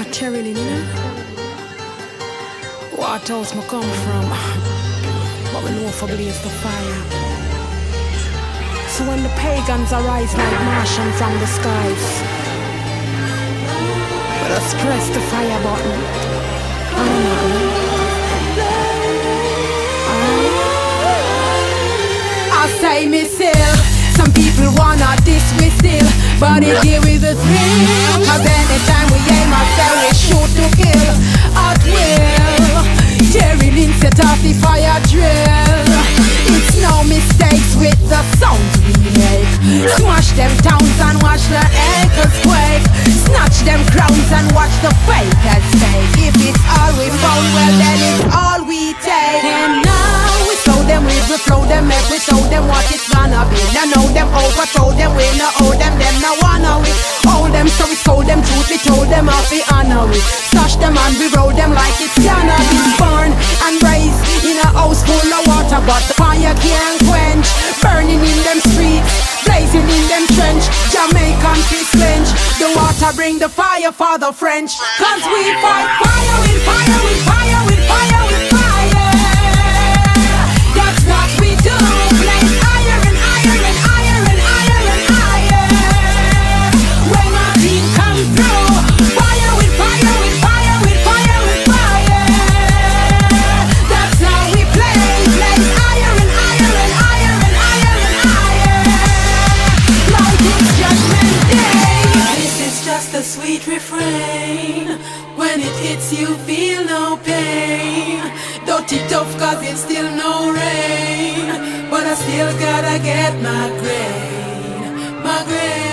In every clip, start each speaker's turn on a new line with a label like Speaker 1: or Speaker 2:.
Speaker 1: A Terry, you know? Waterhouse me come from? But we know for blaze the fire. So when the pagans arise like Martian from the skies, let us press the fire button.
Speaker 2: I say me still, but it give with the thrill. Cause anytime we aim say we shoot to kill at will. Terry Lynn set off the fire drill. It's no mistakes with the sounds we make. Smash them towns and watch the acres quake. Snatch them crowns and watch the fake. Them, so we scold them, truth we told them off the honor we. Stash them and we roll them like it's gonna be born and raised in a house full of water, but the fire can't quench. Burning in them streets, blazing in them trench. Jamaican kiss clench. The water bring the fire for the French. Cause we fight fire with fire with fire When it hits you, feel no pain. Don't it tough cause it's still no rain. But I still gotta get my grain. My grain.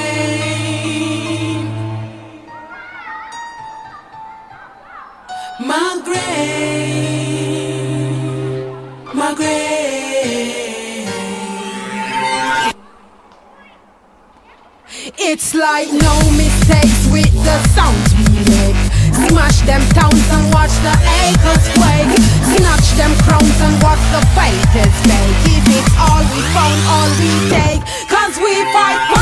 Speaker 2: My grain. My grain. It's like no mistakes with the sounds we make. Smash them towns and watch the acres quake. Snatch them crowns and watch the fighters fake. If it's all we found, all we take. Cause we fight